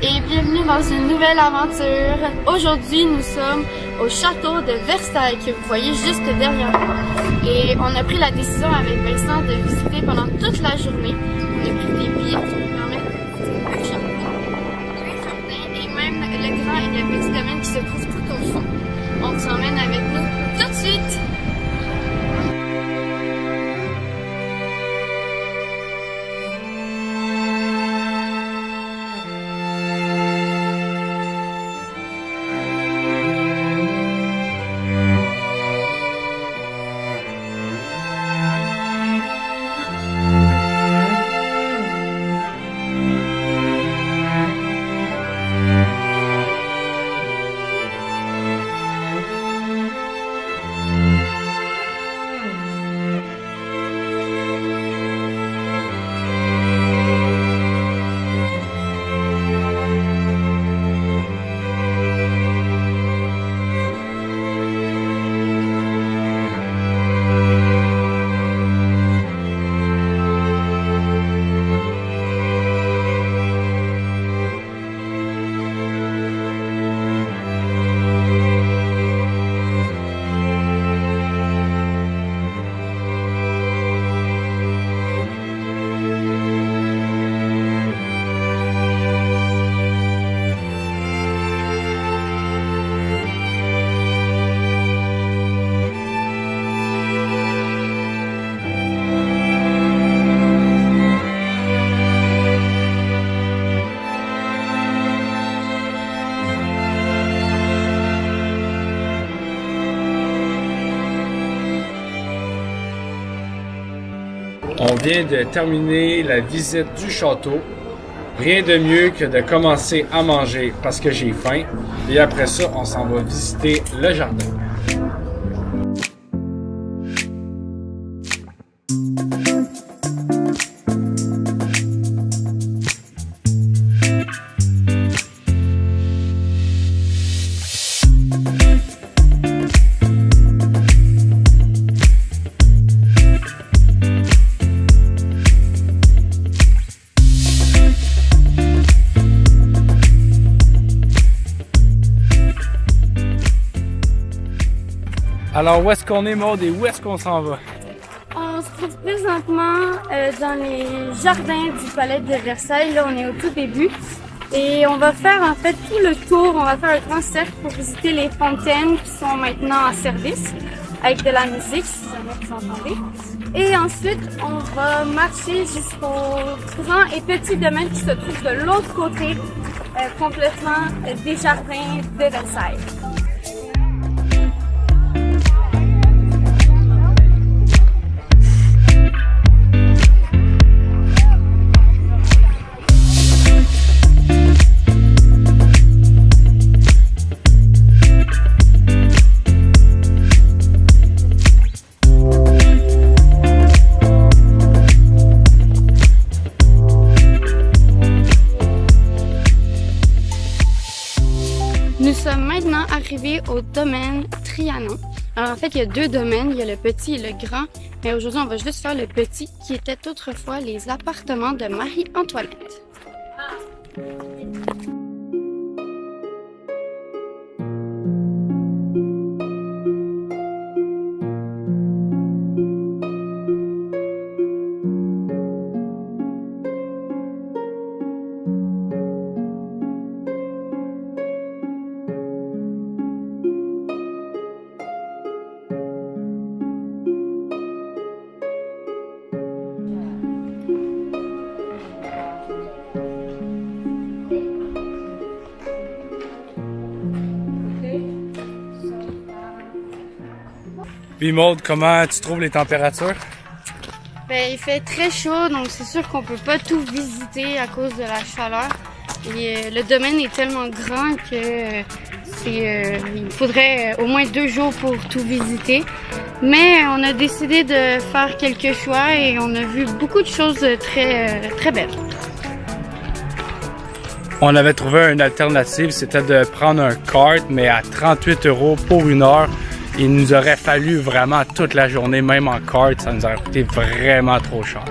et bienvenue dans une nouvelle aventure. Aujourd'hui, nous sommes au château de Versailles que vous voyez juste derrière moi. Et on a pris la décision avec Vincent de visiter pendant toute la journée. On a pris des billets qui nous permettent de visiter le jardin et même le grand et le petit domaine qui se trouve tout au fond. On vous emmène avec nous tout de suite. On vient de terminer la visite du château. Rien de mieux que de commencer à manger parce que j'ai faim. Et après ça, on s'en va visiter le jardin. Alors, où est-ce qu'on est, Maud, et où est-ce qu'on s'en va? On se trouve présentement euh, dans les jardins du palais de Versailles. Là, on est au tout début. Et on va faire en fait tout le tour. On va faire un grand cercle pour visiter les fontaines qui sont maintenant en service avec de la musique, si jamais vous entendez. Et ensuite, on va marcher jusqu'au grand et petit domaine qui se trouve de l'autre côté, euh, complètement des jardins de Versailles. Maintenant arrivés au domaine Trianon. Alors en fait, il y a deux domaines, il y a le petit et le grand, mais aujourd'hui on va juste faire le petit qui était autrefois les appartements de Marie-Antoinette. Puis, Maud, comment tu trouves les températures? Ben, il fait très chaud, donc c'est sûr qu'on peut pas tout visiter à cause de la chaleur. Et euh, le domaine est tellement grand que euh, c'est, euh, il faudrait au moins deux jours pour tout visiter. Mais on a décidé de faire quelques choix et on a vu beaucoup de choses très, très belles. On avait trouvé une alternative, c'était de prendre un kart, mais à 38 euros pour une heure. Il nous aurait fallu vraiment toute la journée, même en kart, ça nous aurait coûté vraiment trop cher.